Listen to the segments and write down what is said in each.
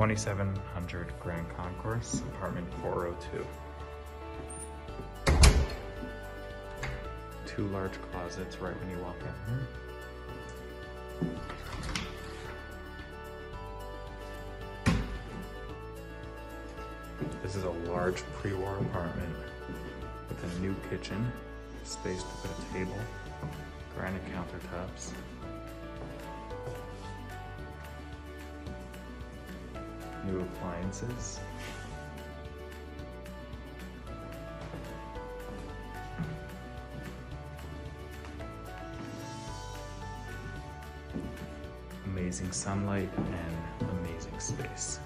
2700 Grand Concourse, apartment 402. Two large closets right when you walk in here. This is a large pre-war apartment with a new kitchen, space to put a table, granite countertops. New appliances. Amazing sunlight and amazing space.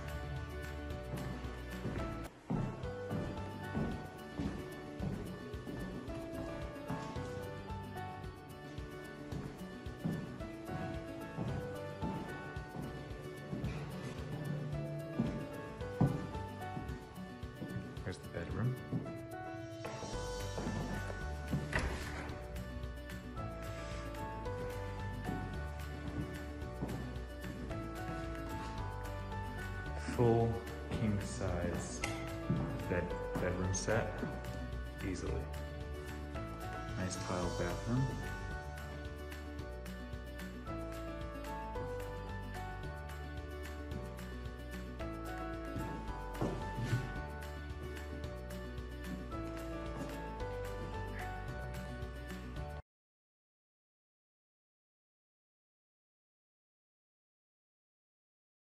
Here's the bedroom. Full king size bed bedroom set easily. Nice tile bathroom.